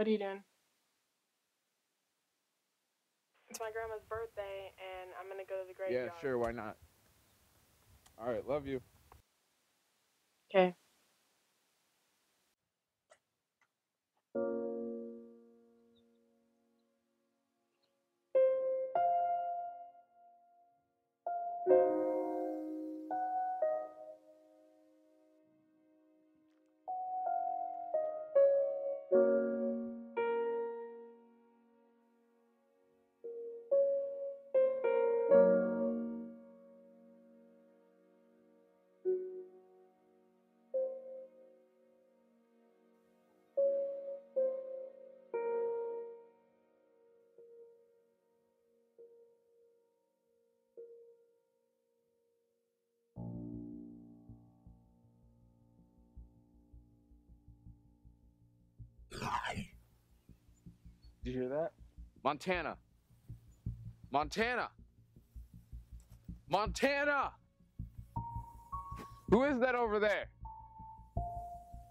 What are you doing? It's my grandma's birthday, and I'm gonna go to the graveyard. Yeah, graveyard. sure, why not? All right, love you. Okay. You hear that? Montana. Montana. Montana. Who is that over there?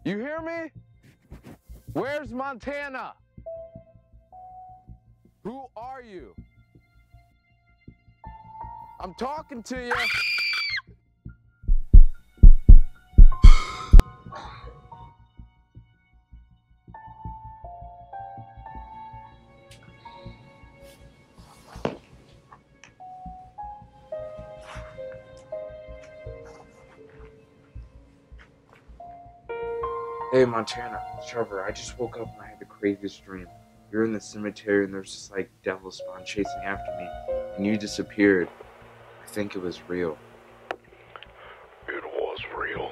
You hear me? Where's Montana? Who are you? I'm talking to you. Hey, Montana, Trevor, I just woke up and I had the craziest dream. You're in the cemetery and there's this like devil spawn chasing after me, and you disappeared. I think it was real. It was real.